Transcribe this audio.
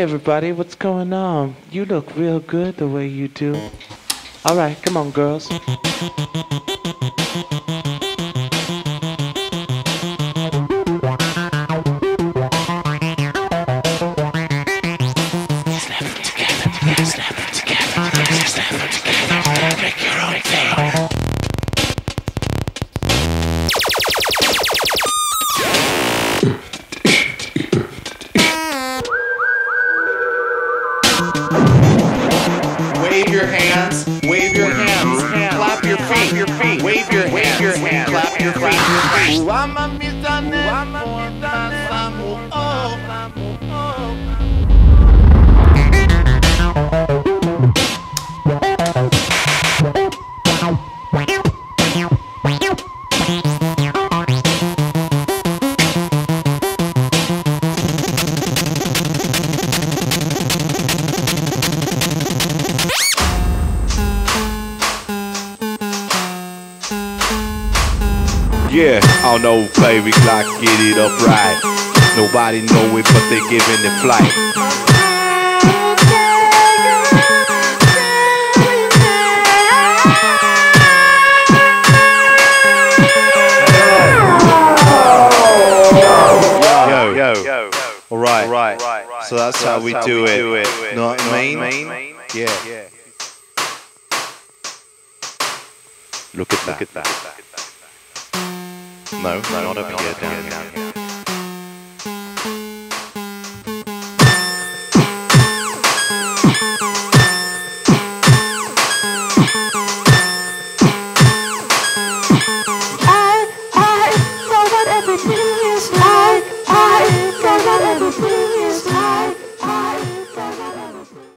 everybody. What's going on? You look real good the way you do. All right, come on, girls. Snap them together, snap them together, snap them together. Make your own Wave your hands, wave your hands, clap your feet, your feet, wave your hands, your hands, clap your feet. Yeah, I don't know, baby, like get it up right. Nobody know it, but they giving it flight. Yo, yo, all right, all right. So that's how we do it. Know what I mean? Yeah. Look at that. Look at that. No, no, not over here, down here.